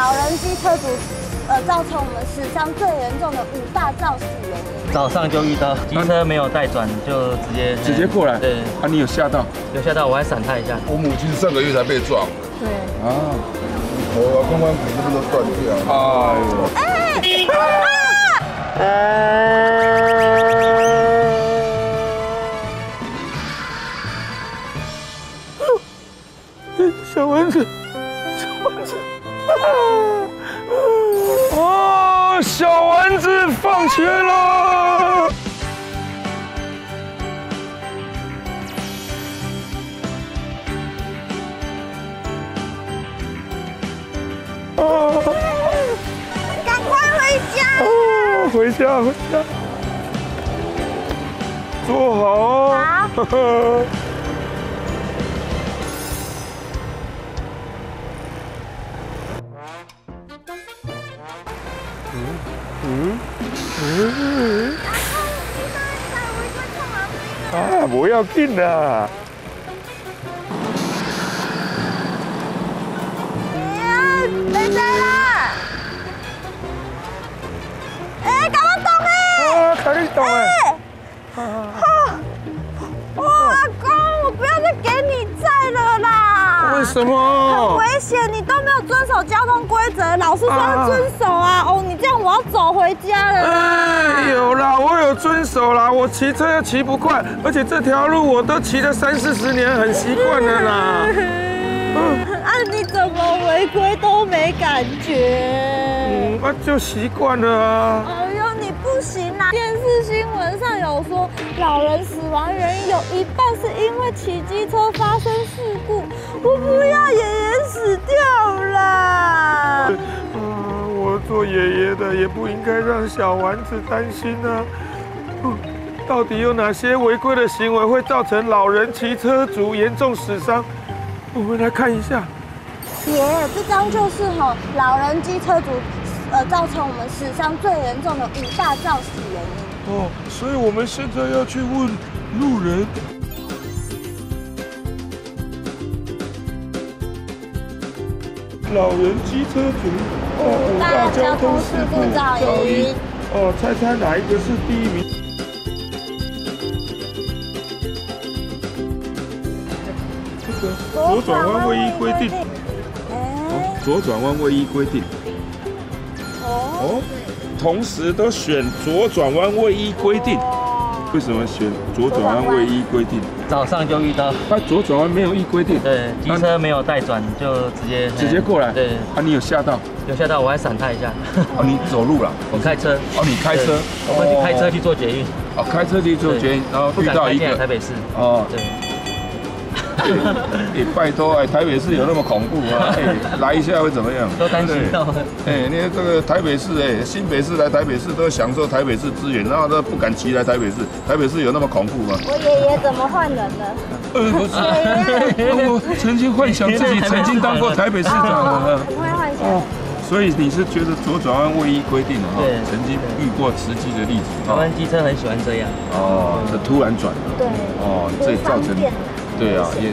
老人机车主，呃，造成我们史上最严重的五大肇事原因。早上就遇到机车没有带转，就直接直接过来。对，啊，你有吓到？有吓到，我还闪他一下。我母亲上个月才被撞。对。啊，头啊，髋关节是不是都断掉？哎呦！哎，小蚊子，哦，小丸子放学了。赶快回家！哦，回家，回家，坐好哦。好。啊，不要紧啦。来来啦！哎，赶快动哎！啊，赶紧动哎！啦！为什么很么？危险，你都没有遵守交通规则。老师说要遵守啊！哦，你这样我要走回家了。哎，有啦，我有遵守啦。我骑车又骑不快，而且这条路我都骑了三四十年，很习惯了啦。啊，你怎么违规都没感觉？嗯，那就习惯了啊。哎呦，你不行啦！电视新闻上有说，老人死亡原因有一是因为骑机车发生事故。我不要爷爷死掉啦！嗯，我做爷爷的也不应该让小丸子担心啊。到底有哪些违规的行为会造成老人骑车族严重死伤？我们来看一下。爷，这张就是吼老人机车族，呃，造成我们死伤最严重的五大肇事原因。哦，所以我们现在要去问路人。老人机车族哦，五大交通事故噪音。哦，猜猜哪一个是第一名？这个左转弯位移规定。哦，左转弯位移规定。哦，同时都选左转弯位移规定。为什么选左转弯位移规定？早上就遇到，那左转弯没有依规定。对，机车没有带转，就直接直接过来。对，啊，你有吓到？有吓到，我还闪他一下。哦，你走路了？我开车。哦，你开车？我们去开车去做捷运。哦，开车去做捷运，然后遇到一个台北市。哦，对。哎，拜托哎，台北市有那么恐怖吗？哎，来一下会怎么样？都担心到。哎，你这个台北市哎，新北市来台北市都享受台北市资源，然后都不敢骑来台北市。台北市有那么恐怖吗？我爷爷怎么换人了？呃，不是，我曾经幻想自己曾经当过台北市长啊。不会幻想。所以你是觉得左转弯位依规定的哈？对，曾经遇过实际的例子。台湾机车很喜欢这样。哦，这突然转。对。哦，这造成。对啊，也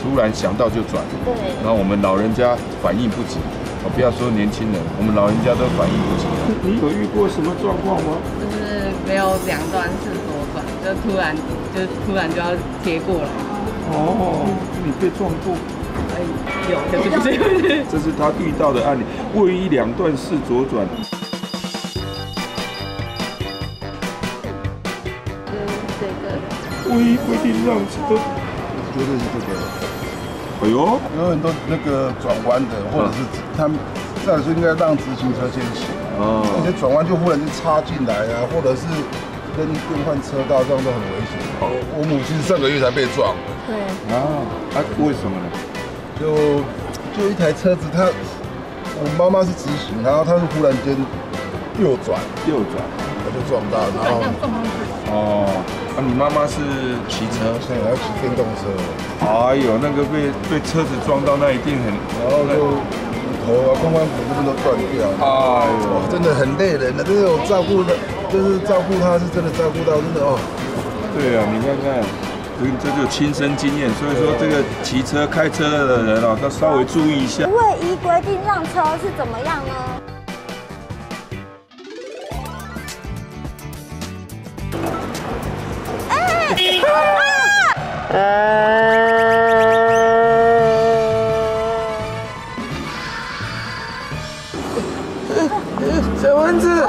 突然想到就转。对。然后我们老人家反应不及，我不要说年轻人，我们老人家都反应不及。你有遇过什么状况吗？就是没有两段式左转，就突然就突然就要贴过来。哦，你被撞过？哎，有，对不对？这是他遇到的案例，位于两段式左转。这个。位于规定让车。绝对是这个。哎呦，有很多那个转弯的，或者是他们，这样说应该让直行车先行。哦。而且转弯就忽然就插进来啊，或者是跟变换车道，这样都很危险。哦。我母亲上个月才被撞。对。啊？啊？为什么呢？就就一台车子，它我妈妈是直行，然后她是忽然间右转，右转，她就撞到，然后。哦。啊，你妈妈是骑车，现在要骑电动车。哎呦，那个被被车子撞到，那一定很，然后就头啊、髋关节这边都断掉。哎呦，真的很累人的，就是我照顾的，就是照顾他是真的照顾到真的哦。对啊，你看看，这这就亲身经验，所以说这个骑车、开车的人啊，要稍微注意一下。未依规定让车是怎么样呢？小蚊子，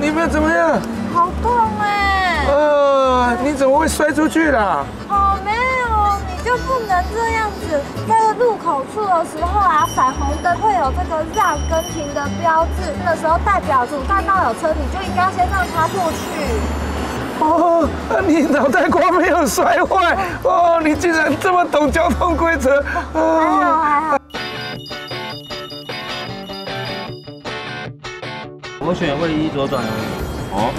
你们怎么样？好痛哎！呃，你怎么会摔出去啦？哦，没有，你就不能这样子。在路口处的时候啊，闪红灯会有这个让跟停的标志，那时候代表主看到有车，你就应该先让他过去。哦，你脑袋瓜没有摔坏哦，你竟然这么懂交通规则还好哦。还好。我选卫一左转啊。哦，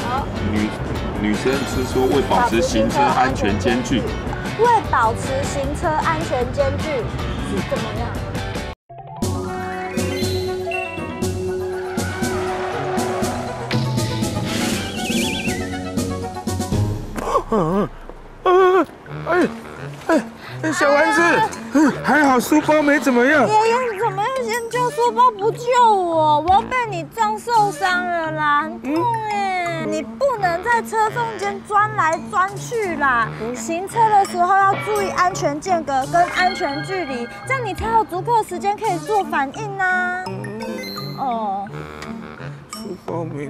女女生是说为保持行车安全间距，为保持行车安全间距是怎么样？嗯，哎哎哎，小丸子，嗯还好书包没怎么样。爷爷，怎么要先救书包不救我？我要被你撞受伤了啦，很痛哎！你不能在车中间钻来钻去啦。行车的时候要注意安全间隔跟安全距离，这样你才有足够的时间可以做反应呐、哦，书包没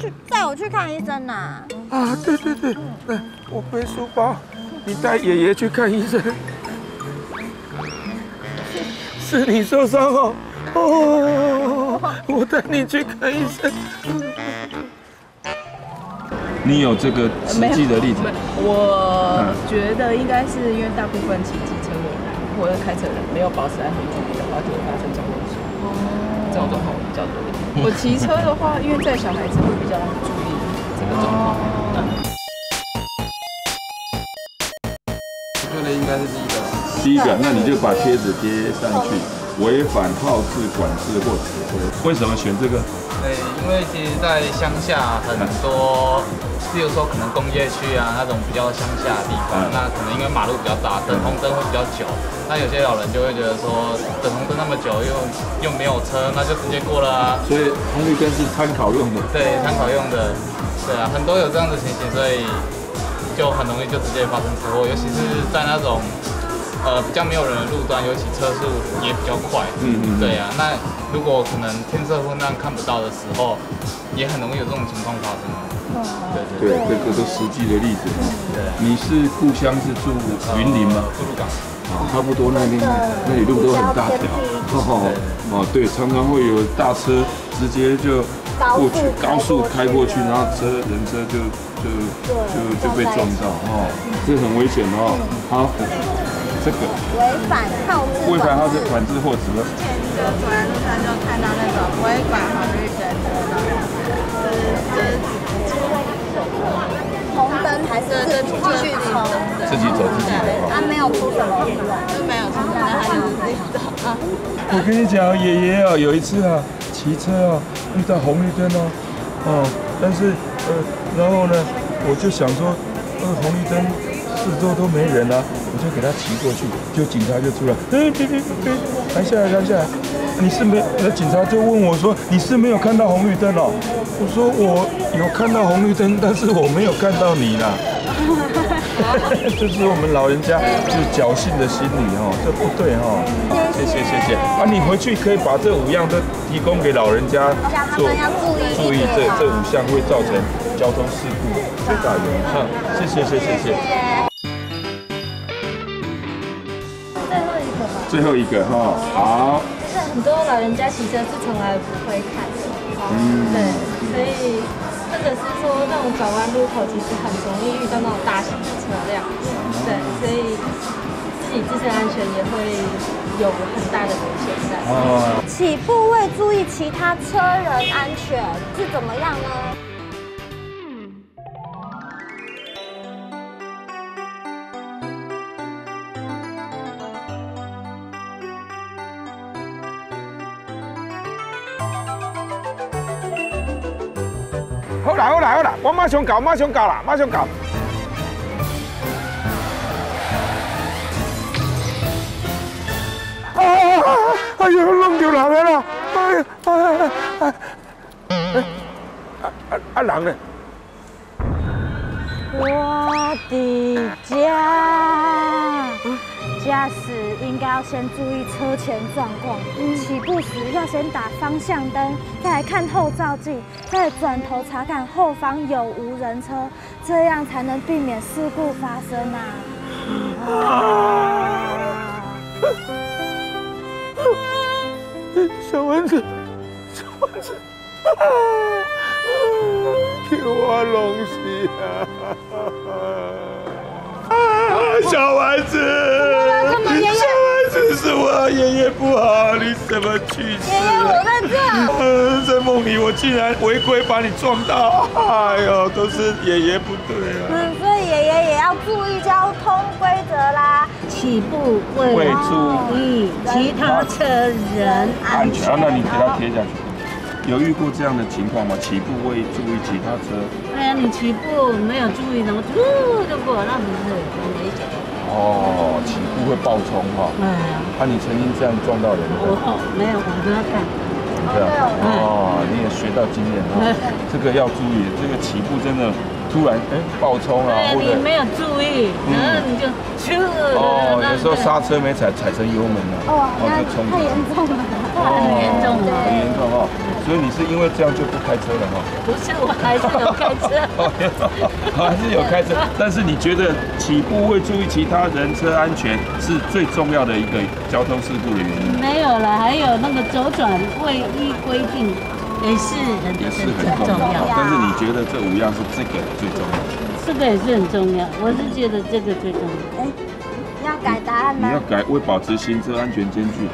去带我去看医生呐、啊，对对对，来，我背书包，你带爷爷去看医生。是你受伤哦，哦，我带你去看医生。你有这个实际的例子？我觉得应该是因为大部分骑机车的人或者开车人没有保持安全距离的话，就会发生这种这种状况比较多一点。我骑车的话，因为带小孩子会比较注意这个状况。我觉得应该是第一个吧。第一个，那你就把贴纸贴上去，违反号制管制或指挥。为什么选这个？对，因为其实，在乡下很多，例如说可能工业区啊那种比较乡下的地方，嗯那可能因为马路比较大，等红灯会比较久，那有些老人就会觉得说，等红灯那么久又又没有车，那就直接过了啊。所以红绿灯是参考用的。对，参考用的，对啊，很多有这样的情形，所以就很容易就直接发生车祸，尤其是在那种呃比较没有人的路段，尤其车速也比较快。嗯嗯嗯对啊，那如果可能天色昏暗看不到的时候，也很容易有这种情况发生。对对对，这个都实际的例子。你是故乡是住云林吗？富鹿港。啊，差不多那边那里路都很大条。哦哦，对，常常会有大车直接就过去，高速开过去，然后车人车就就就就被撞到哦，这很危险哦。好，这个违反号志违反号志管制或指挥。就突然他就看到那种违反红绿灯的红灯还是继续冲？自己走自己的哦。他没有出什么。就没有出现，他就是自己走啊。我跟你讲，爷爷啊，有一次啊，骑车啊，遇到红绿灯哦，哦，但是呃，然后呢，我就想说，呃，红绿灯四周都没人啊，我就给他骑过去，就警察就出来，哎，别别别别，拦下来，拦下来。你是没，那警察就问我说，你是没有看到红绿灯哦？我说我有看到红绿灯，但是我没有看到你啦。这是我们老人家就是侥幸的心理哦，这不对哦。谢谢谢谢啊，你回去可以把这五样都提供给老人家叫他们要注意注意这这五项会造成交通事故最大原因。哈，谢谢谢谢谢谢。最后一个哈，好，就是很多老人家骑车是从来不会看的，嗯，对，所以或者是说那种转弯路口其实很容易遇到那种大型的车辆，对，所以自己自身安全也会有很大的危险在。哦，起步未注意其他车人安全是怎么样呢？啦好啦好啦，我马上搞马上搞啦马上搞。啊啊啊！哎呦，弄掉人了啦！哎哎哎哎！啊啊啊！人呢？驾驶应该要先注意车前状况，起步时要先打方向灯，再来看后照镜，再转头查看后方有无人车，这样才能避免事故发生啊！小丸子，小丸子。叫我弄死啊！啊，小丸子，小丸子是我爷爷不好，你怎么去世？爷爷，我在这。在梦里我竟然违规把你撞到，哎呦，都是爷爷不对啊！嗯，所以爷爷也要注意交通规则啦，起步未注意其他车人安全。那你给他贴下去。有遇过这样的情况吗？起步未注意其他车？对呀，你起步没有注意，然后突就过，那不是很危险？哦，起步会爆冲哈。对呀。那你曾经这样撞到人吗？哦，没有，我都要看。对啊。哦，你也学到经验了。这个要注意，这个起步真的。突然哎爆冲啊！对，你没有注意，然后你就去哦，有时候刹车没踩，踩成油门了，哦，就冲太严重了，很严重了，很严重哦。所以你是因为这样就不开车了哈？不是，我还是有开车，还是有开车。但是你觉得起步会注意其他人车安全是最重要的一个交通事故的原因？没有了，还有那个左转未依规定。也是很也是很重要，但是你觉得这五样是这个最重要？这个也是很重要，我是觉得这个最重要。哎，你要改答案吗？你要改为保持行车安全间距，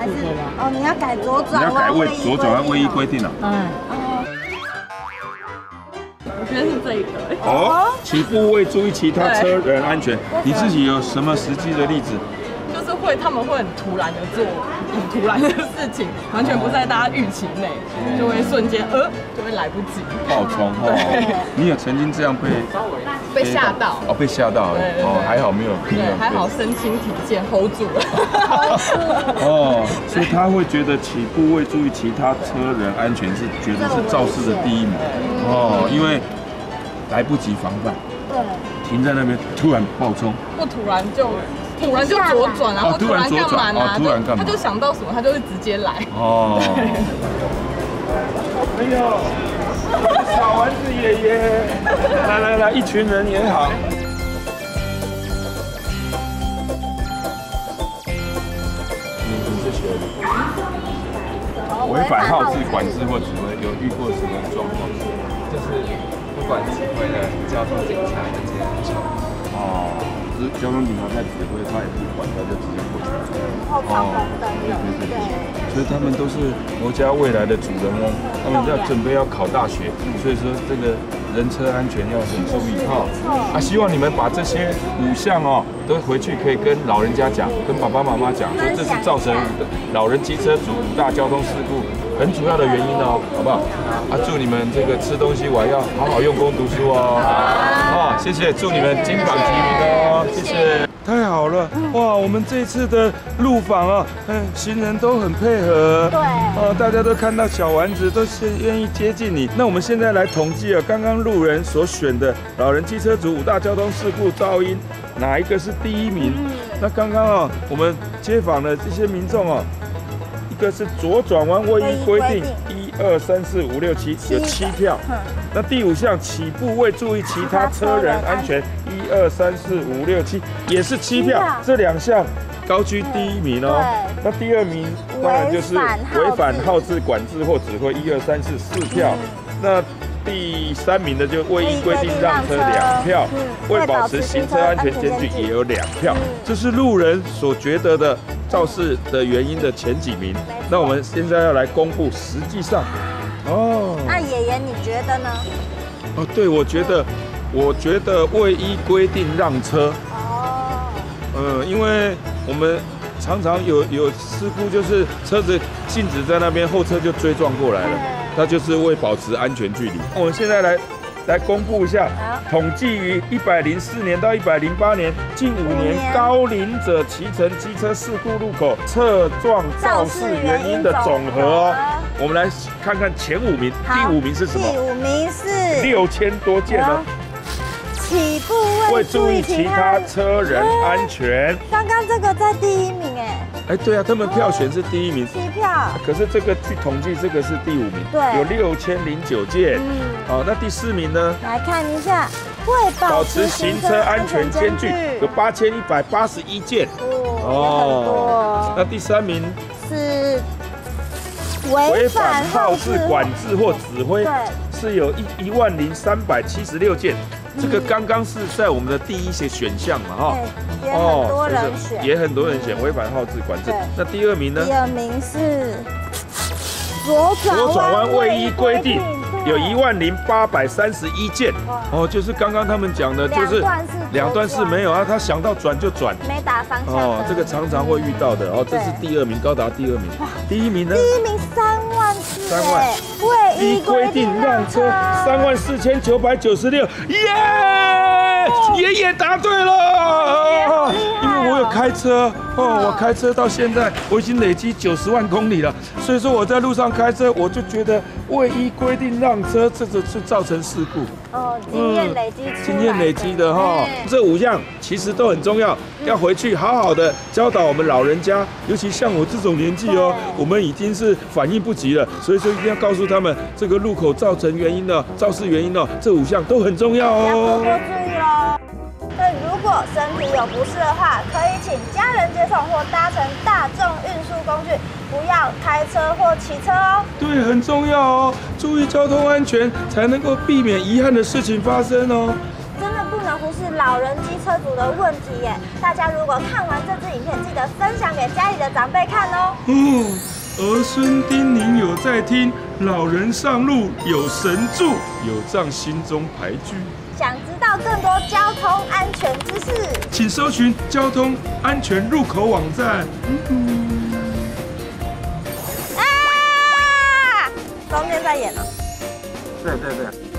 还是哦？你要改左转？你要改位左转弯位移规定了。嗯。我觉得是这个。哦。起步位注意其他车人安全，你自己有什么实际的例子？就是会，他们会很突然的做很突然的事情，完全不在大家预期内，就会瞬间呃，就会来不及爆冲。对，你有曾经这样被被吓到？哦，被吓到，哦，还好没有，对，还好身轻体健，hold 住了。哦，所以他会觉得起步未注意其他车人安全是觉得是肇事的第一名。哦，因为来不及防范，对，停在那边突然爆冲，不突然就。突然就左转，然后突然干嘛呢？突然干嘛？他就想到什么，他就会直接来。哦。哎呦，小丸子爷爷，来来来，一群人也好。你你是学违反号志管制或指挥，有遇过什么状况？就是不管指挥的交通警察的这样求。交通警察在指挥，他也不管，他就直接过去。哦，对对对，所以他们都是国家未来的主人翁，他们要准备要考大学，所以说这个人车安全要很注意哈。啊，希望你们把这些五项哦，都回去可以跟老人家讲，跟爸爸妈妈讲，说这是造成老人机车主五大交通事故很主要的原因哦，好不好？啊，祝你们这个吃东西我要好好用功读书哦。好，谢谢，祝你们金榜题名哦，谢谢。太好了，哇，我们这次的路访啊，嗯，行人都很配合，对，哦，大家都看到小丸子，都是愿意接近你。那我们现在来统计啊，刚刚路人所选的老人机车主五大交通事故噪音，哪一个是第一名？那刚刚啊，我们街访的这些民众啊，一个是左转弯位移规定。一二三四五六七有七票，那第五项起步未注意其他车人安全，一二三四五六七也是七票，这两项高居第一名哦。那第二名当然就是违反号志管制或指挥，一二三四四票。那第三名的就未依规定让车两票，为保持行车安全间距也有两票。这是路人所觉得的。肇事的原因的前几名，那我们现在要来公布，实际上，哦，那爷爷你觉得呢？哦，对，我觉得，我觉得未依规定让车，哦，嗯，因为我们常常有有事故，就是车子静止在那边，后车就追撞过来了，那就是为保持安全距离。我们现在来。来公布一下，统计于一百零四年到一百零八年近五年高龄者骑乘机车事故路口侧撞肇事原因的总和哦。我们来看看前五名，第五名是什么？第五名是六千多件呢。起步未注意其他车人安全。刚刚这个在第一名哎。哎，对啊，他们票选是第一名。七票。可是这个据统计，这个是第五名。对。有六千零九件。嗯。好，那第四名呢？来看一下，为保持行车安全间距，有八千一百八十一件。哦。那第三名是违反号志管制或指挥，是有一一万零三百七十六件。这个刚刚是在我们的第一些选项嘛，哈，也很多人选，也很多人选违反号志管制。那第二名呢？第二名是左转弯位移规定，有一万零八百三十一件。哦，就是刚刚他们讲的，就是两段是没有啊，他想到转就转，没打方向。哦，这个常常会遇到的。哦，这是第二名，高达第二名。第一名呢？第一名三万四，三万。依规定让车三万四千九百九十六，耶！爷爷答对了，开车哦，我开车到现在我已经累积九十万公里了，所以说我在路上开车，我就觉得未依规定让车，这个是造成事故。哦，经验累积，经验累积的哈，这五项其实都很重要，要回去好好的教导我们老人家，尤其像我这种年纪哦，我们已经是反应不及了，所以说一定要告诉他们这个路口造成原因的肇事原因哦，这五项都很重要哦。果身体有不适的话，可以请家人接送或搭乘大众运输工具，不要开车或骑车哦。对，很重要哦，注意交通安全，才能够避免遗憾的事情发生哦。真的不能忽视老人机车主的问题耶！大家如果看完这支影片，记得分享给家里的长辈看哦。嗯，儿孙叮咛有在听，老人上路有神助，有仗心中排拒。交通安全知识，请搜寻交通安全入口网站。啊！中间在演呢。对对对。